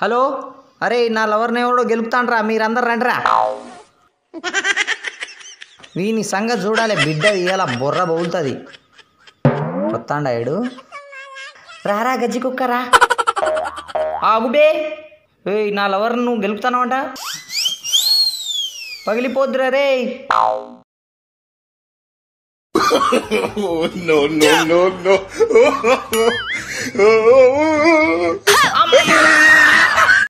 Hello? అరే నా లవర్ని ఎవడో గెలుపుతాండ్రా మీరందరు రండిరా. వీని సంగతి చూడాలి బిడ్డ ఇవాళ బుర్ర బౌలుతుంది వస్తాండాయుడు రారా గజ్జి కుక్కరా? ఆగుబే ఏయ్ నా లవర్ నువ్వు గెలుపుతానవంట. పగిలిపోద్దురా రే. Oh, no, no, no, no. Oh, oh,